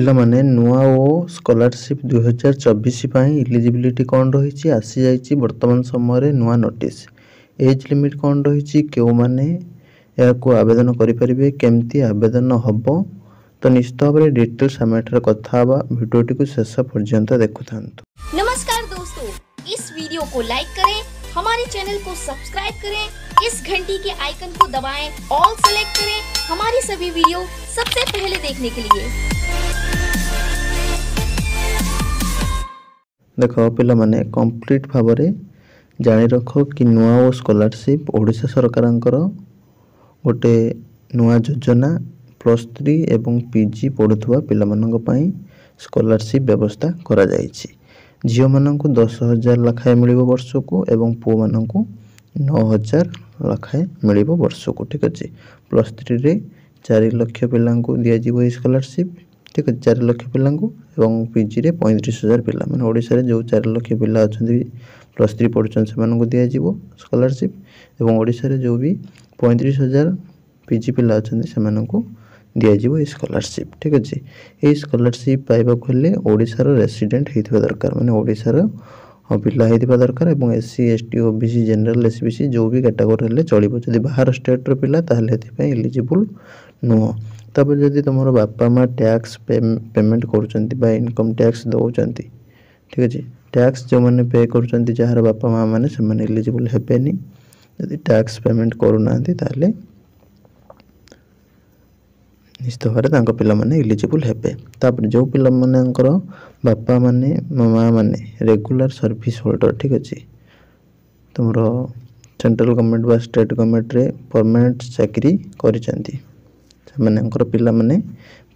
पाने नुआ ओ स्कलारसीप दुईहजार चबिश इलिजिबिलिटी कौन रही आसी जा बर्तमान समय नुआ नोट एज लिमिट कौन रही क्यों मैंने यहाँ आवेदन करेंगे केमती आवेदन हम तो निश्चित भाव में डिटेल्स आम कथा भिडियोटी को शेष पर्यटन देखु था नमस्कार दोस्तों इस वीडियो को लाइक करें हमारे चैनल को सब्सक्राइब करें इस घंटी के आइकन को दबाएं ऑल सेलेक्ट करें हमारी सभी वीडियो सबसे पहले देखने के लिए ଦେଖ ପିଲାମାନେ କମ୍ପ୍ଲିଟ୍ ଭାବରେ ଜାଣି ରଖ କି ନୂଆ ଓ ସ୍କଲାରସିପ୍ ଓଡ଼ିଶା ସରକାରଙ୍କର ଗୋଟେ ନୂଆ ଯୋଜନା ପ୍ଲସ୍ ଥ୍ରୀ ଏବଂ ପି ଜି ପଢ଼ୁଥିବା ପିଲାମାନଙ୍କ ପାଇଁ ସ୍କଲାରସିପ୍ ବ୍ୟବସ୍ଥା କରାଯାଇଛି ଝିଅମାନଙ୍କୁ ଦଶ ହଜାର ଲେଖାଏଁ ମିଳିବ ବର୍ଷକୁ ଏବଂ ପୁଅମାନଙ୍କୁ ନଅ ହଜାର ଲେଖାଏଁ ମିଳିବ ବର୍ଷକୁ ଠିକ୍ ଅଛି ପ୍ଲସ୍ ଥ୍ରୀରେ ଚାରି ଲକ୍ଷ ପିଲାଙ୍କୁ ଦିଆଯିବ ଏହି ସ୍କଲାରସିପ୍ ଠିକ୍ ଅଛି ଚାରି ଲକ୍ଷ ପିଲାଙ୍କୁ ଏବଂ ପିଜିରେ ପଇଁତିରିଶ ହଜାର ପିଲା ମାନେ ଓଡ଼ିଶାରେ ଯେଉଁ ଚାରି ଲକ୍ଷ ପିଲା ଅଛନ୍ତି ପ୍ଲସ୍ ଥ୍ରୀ ପଢ଼ୁଛନ୍ତି ସେମାନଙ୍କୁ ଦିଆଯିବ ସ୍କଲାରସିପ୍ ଏବଂ ଓଡ଼ିଶାରେ ଯେଉଁ ବି ପଇଁତିରିଶ ହଜାର ପିଜି ପିଲା ଅଛନ୍ତି ସେମାନଙ୍କୁ ଦିଆଯିବ ଏଇ ସ୍କଲାରସିପ୍ ଠିକ୍ ଅଛି ଏଇ ସ୍କଲାରସିପ୍ ପାଇବାକୁ ହେଲେ ଓଡ଼ିଶାର ରେସିଡ଼େଣ୍ଟ ହେଇଥିବା ଦରକାର ମାନେ ଓଡ଼ିଶାର ପିଲା ହେଇଥିବା ଦରକାର ଏବଂ S C S T O B C general S B C ଯେଉଁ ବି କାଟାଗୋରୀ ହେଲେ ଚଳିବ ଯଦି ବାହାର ଷ୍ଟେଟ୍ର ପିଲା ତାହେଲେ ଏଥିପାଇଁ ଏଲିଜିବୁଲ୍ ନୁହଁ ତାପରେ ଯଦି ତୁମର ବାପା ମା' ଟ୍ୟାକ୍ସ ପେମେଣ୍ଟ କରୁଛନ୍ତି ବା ଇନକମ୍ ଟ୍ୟାକ୍ସ ଦେଉଛନ୍ତି ଠିକ୍ ଅଛି ଟ୍ୟାକ୍ସ ଯେଉଁମାନେ ପେ କରୁଛନ୍ତି ଯାହାର ବାପା ମା' ମାନେ ସେମାନେ ଏଲିଜିବୁଲ୍ ହେବେନି ଯଦି ଟ୍ୟାକ୍ସ ପେମେଣ୍ଟ କରୁନାହାନ୍ତି ତାହେଲେ ନିଶ୍ଚିତ ଭାବରେ ତାଙ୍କ ପିଲାମାନେ ଇଲିଜିବୁଲ୍ ହେବେ ତାପରେ ଯେଉଁ ପିଲାମାନଙ୍କର ବାପା ମାନେ ମାଆ ମାନେ ରେଗୁଲାର ସର୍ଭିସ୍ ହୋଲ୍ଡର ଠିକ୍ ଅଛି ତୁମର ସେଣ୍ଟ୍ରାଲ ଗଭର୍ଣ୍ଣମେଣ୍ଟ ବା ଷ୍ଟେଟ୍ ଗଭର୍ଣ୍ଣମେଣ୍ଟରେ ପରମାନେଣ୍ଟ ଚାକିରି କରିଛନ୍ତି ସେମାନଙ୍କର ପିଲାମାନେ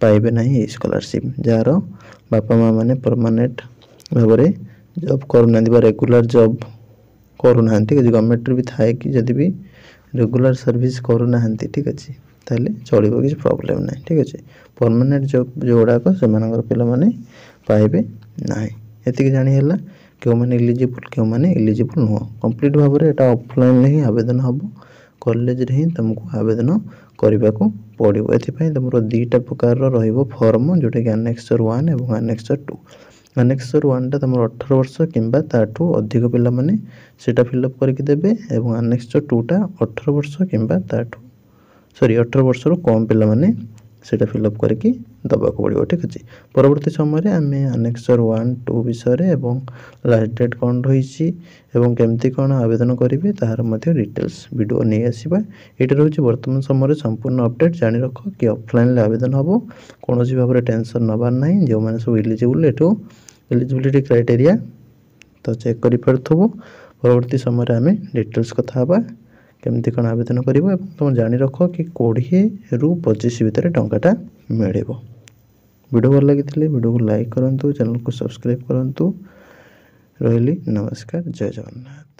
ପାଇବେ ନାହିଁ ଏହି ସ୍କଲାରସିପ୍ ଯାହାର ବାପା ମାଆମାନେ ପରମାନେଣ୍ଟ ଭାବରେ ଜବ୍ କରୁନାହାନ୍ତି ବା ରେଗୁଲାର ଜବ୍ କରୁନାହାନ୍ତି ଠିକ୍ ଅଛି ଗଭର୍ଣ୍ଣମେଣ୍ଟରେ ବି ଥାଏ କି ଯଦି ବି ରେଗୁଲାର ସର୍ଭିସ୍ କରୁନାହାନ୍ତି ଠିକ୍ ଅଛି ତାହେଲେ ଚଳିବ କିଛି ପ୍ରୋବ୍ଲେମ୍ ନାହିଁ ଠିକ୍ ଅଛି ପରମାନେଣ୍ଟ ଜବ୍ ଯେଉଁଗୁଡ଼ାକ ସେମାନଙ୍କର ପିଲାମାନେ ପାଇବେ ନାହିଁ ଏତିକି ଜାଣି ହେଲା କେଉଁମାନେ ଇଲିଜିବୁଲ୍ କେଉଁମାନେ ଇଲିଜିବୁଲ୍ ନୁହଁ କମ୍ପ୍ଲିଟ୍ ଭାବରେ ଏଇଟା ଅଫ୍ଲାଇନ୍ରେ ହିଁ ଆବେଦନ ହେବ କଲେଜରେ ହିଁ ତୁମକୁ ଆବେଦନ କରିବାକୁ ପଡ଼ିବ ଏଥିପାଇଁ ତୁମର ଦୁଇଟା ପ୍ରକାରର ରହିବ ଫର୍ମ ଯେଉଁଟାକି ଆନେକ୍ସଚର୍ ୱାନ୍ ଏବଂ ଆନେକ୍ସଚର୍ ଟୁ ଆନେକ୍ସଚର୍ ୱାନ୍ଟା ତୁମର ଅଠର ବର୍ଷ କିମ୍ବା ତା'ଠୁ ଅଧିକ ପିଲାମାନେ ସେଇଟା ଫିଲ୍ଅପ୍ କରିକି ଦେବେ ଏବଂ ଆନେକ୍ସଚର୍ ଟୁଟା ଅଠର ବର୍ଷ କିମ୍ବା ତା'ଠୁ ସରି ଅଠର ବର୍ଷରୁ କମ୍ ପିଲାମାନେ ସେଇଟା ଫିଲ୍ଅପ୍ କରିକି ଦେବାକୁ ପଡ଼ିବ ଠିକ୍ ଅଛି ପରବର୍ତ୍ତୀ ସମୟରେ ଆମେ ଆନେକ୍ସର ୱାନ୍ ଟୁ ବିଷୟରେ ଏବଂ ଲାଷ୍ଟ ଡେଟ୍ କ'ଣ ରହିଛି ଏବଂ କେମିତି କ'ଣ ଆବେଦନ କରିବେ ତାହାର ମଧ୍ୟ ଡିଟେଲସ୍ ଭିଡ଼ିଓ ନେଇ ଆସିବା ଏଇଟା ରହୁଛି ବର୍ତ୍ତମାନ ସମୟରେ ସମ୍ପୂର୍ଣ୍ଣ ଅପଡ଼େଟ୍ ଜାଣି ରଖ କି ଅଫ୍ଲାଇନ୍ରେ ଆବେଦନ ହେବ କୌଣସି ଭାବରେ ଟେନସନ୍ ନେବାର ନାହିଁ ଯେଉଁମାନେ ସବୁ ଇଲିଜିବୁଲ୍ ଏଠୁ ଇଲିଜିବିଲିଟି କ୍ରାଇଟେରିଆ ତ ଚେକ୍ କରିପାରୁଥିବୁ ପରବର୍ତ୍ତୀ ସମୟରେ ଆମେ ଡିଟେଲସ୍ କଥା ହେବା କେମିତି କ'ଣ ଆବେଦନ କରିବ ଏବଂ ତୁମେ ଜାଣି ରଖ କି କୋଡ଼ିଏରୁ ପଚିଶ ଭିତରେ ଟଙ୍କାଟା ମିଳିବ भिड भल लगी भिड को लाइक करूँ चेल को सब्सक्राइब करूँ रही नमस्कार जय जगन्नाथ